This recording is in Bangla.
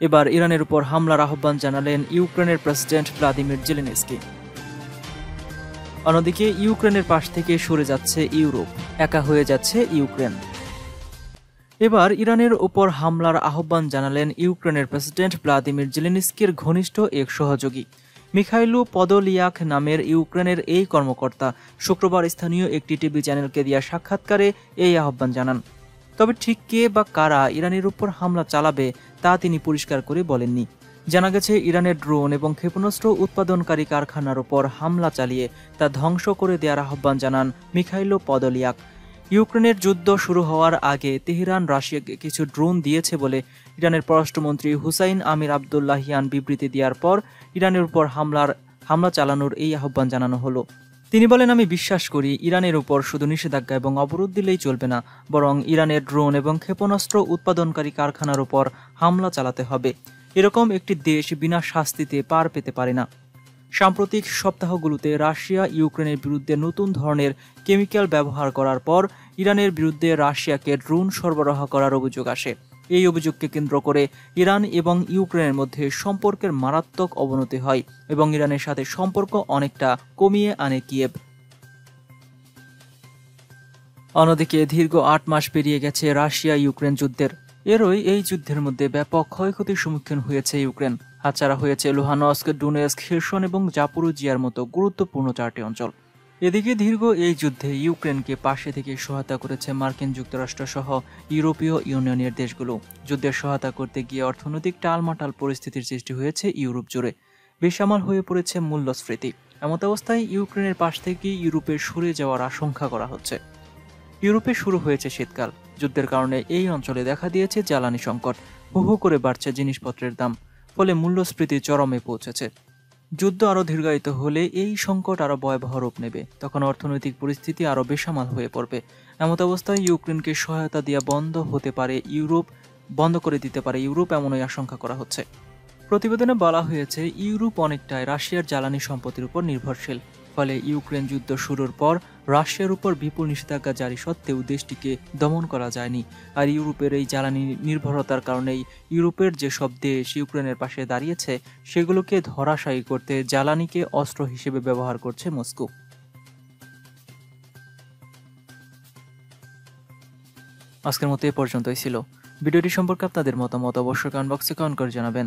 এবার ইরানের উপর হামলার আহ্বান জানালেন ইউক্রেনের প্রেসিডেন্ট ভ্লাদিমির জেলেনস্কি। অন্যদিকে, ইউক্রেনের পাশ থেকে সরে যাচ্ছে ইউরোপ, একা হয়ে যাচ্ছে ইউক্রেন। এবার ইরানের উপর হামলার আহ্বান জানালেন ইউক্রেনের প্রেসিডেন্ট ভ্লাদিমির জেলেনস্কির ঘনিষ্ঠ এক সহযোগী। মিখাইলু পদলিয়াক নামের ইউক্রেনের এই কর্মকর্তা শুক্রবার স্থানীয় একটি টিভি চ্যানেলকে দেওয়া সাক্ষাৎকারে এই আহ্বান জানান। তবে ঠিক কে বা কারা ইরানের উপর হামলা চালাবে তা তিনি পরিষ্কার করে বলেননি। জানা গেছে, ইরানের ড্রোন এবং ক্ষেপণাস্ত্র উৎপাদনকারী কারখানার ওপর হামলা চালিয়ে তা ধ্বংস করে দেওয়ার আহ্বান জানান মিখাইলো পদলিয়াক। ইউক্রেনের যুদ্ধ শুরু হওয়ার আগে তেহরান রাশিয়াকে কিছু ড্রোন দিয়েছে বলে ইরানের পররাষ্ট্রমন্ত্রী হুসাইন আমির আবদুল্লাহিয়ান বিবৃতি দেওয়ার পর ইরানের উপর হামলার, হামলা চালানোর এই আহ্বান জানানো হলো। তিনি বলেন, আমি বিশ্বাস করি ইরানের উপর শুধু নিষেধাজ্ঞা এবং অবরোধ দিলেই চলবে না, বরং ইরানের ড্রোন এবং ক্ষেপণাস্ত্র উৎপাদনকারী কারখানার উপর হামলা চালাতে হবে। এরকম একটি দেশ বিনা শাস্তিতে পার পেতে পারে না। সাম্প্রতিক সপ্তাহগুলোতে রাশিয়া ইউক্রেনের বিরুদ্ধে নতুন ধরনের কেমিক্যাল ব্যবহার করার পর ইরানের বিরুদ্ধে রাশিয়াকে ড্রোন সরবরাহ করার অভিযোগ আসে। এই অভিযোগকে কেন্দ্র করে ইরান এবং ইউক্রেনের মধ্যে সম্পর্কের মারাত্মক অবনতি হয় এবং ইরানের সাথে সম্পর্ক অনেকটা কমিয়ে আনে কিয়েভ। অন্যদিকে দীর্ঘ আট মাস পেরিয়ে গেছে রাশিয়া ইউক্রেন যুদ্ধের। এরই এই যুদ্ধের মধ্যে ব্যাপক ক্ষয়ক্ষতির সম্মুখীন হয়েছে ইউক্রেন। হাতছাড়া হয়েছে লুহানস্ক, ডুনেস্ক হিরসন এবং জাপুরুজিয়ার মতো গুরুত্বপূর্ণ চারটি অঞ্চল। এদিকে দীর্ঘ এই যুদ্ধে ইউক্রেনকে পাশে থেকে সহায়তা করেছে মার্কিন যুক্তরাষ্ট্র সহ ইউরোপীয় ইউনিয়নের দেশগুলো। যুদ্ধের সহায়তা করতে গিয়ে অর্থনৈতিক টালমাটাল পরিস্থিতির সৃষ্টি হয়েছে ইউরোপ জুড়ে। বেসামাল হয়ে পড়েছে মূল্যস্ফীতি। এমত অবস্থায় ইউক্রেনের পাশ থেকে ইউরোপে সরে যাওয়ার আশঙ্কা করা হচ্ছে। ইউরোপে শুরু হয়েছে শীতকাল। যুদ্ধের কারণে এই অঞ্চলে দেখা দিয়েছে জ্বালানি সংকট। হু হু করে বাড়ছে জিনিসপত্রের দাম। ফলে মূল্যস্ফীতি চরমে পৌঁছেছে। যুদ্ধ আরও দীর্ঘায়িত হলে এই সংকট আরও ভয়াবহ রূপ নেবে। তখন অর্থনৈতিক পরিস্থিতি আরও বেসামাল হয়ে পড়বে। এমত অবস্থায় ইউক্রেনকে সহায়তা দেওয়া বন্ধ হতে পারে ইউরোপ, বন্ধ করে দিতে পারে ইউরোপ এমনই আশঙ্কা করা হচ্ছে। প্রতিবেদনে বলা হয়েছে, ইউরোপ অনেকটাই রাশিয়ার জ্বালানি সম্পত্তির উপর নির্ভরশীল। ফলে ইউক্রেন যুদ্ধ শুরুর পর রাশিয়ার উপর বিপুল নিষেধাজ্ঞা জারি সত্ত্বেও দেশটিকে দমন করা যায়নি। আর ইউরোপের এই জ্বালানি নির্ভরতার কারণেই ইউরোপের যেসব দেশ ইউক্রেনের পাশে দাঁড়িয়েছে, সেগুলোকে ধরাশায়ী করতে জ্বালানিকে অস্ত্র হিসেবে ব্যবহার করছে মস্কো। আজকের মতো এ পর্যন্তই ছিল। ভিডিওটি সম্পর্কে আপনাদের মতামত অবশ্যই কমেন্ট বক্সে কমেন্ট করে জানাবেন।